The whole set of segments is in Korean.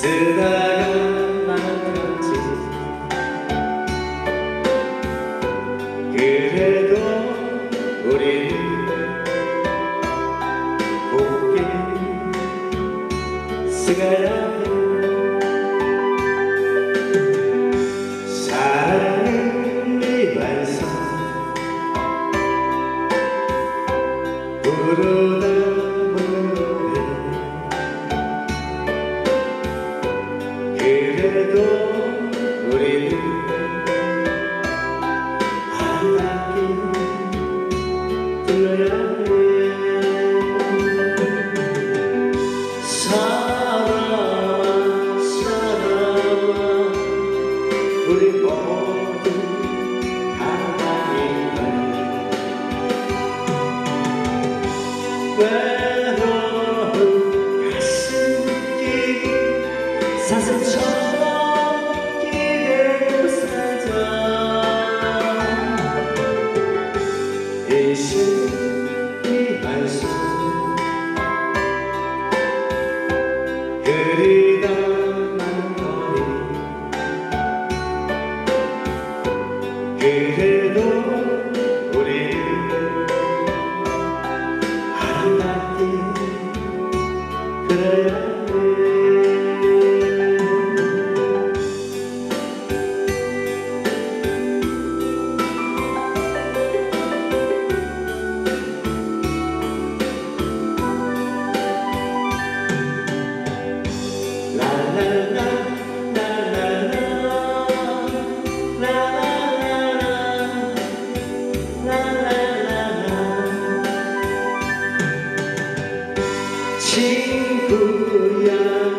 쓰다가 말았지 그래도 우리 곱게 쓰가야 해 사랑은 미완성 부르다 그래도 우리는 아름답게 불러야 해 사랑아 그리다 만 거리. 그래도 우리는 아름답게 친구야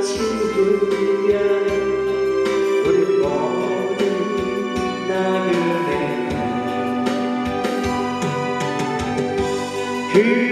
친구야. 우리 모두 나그네. 그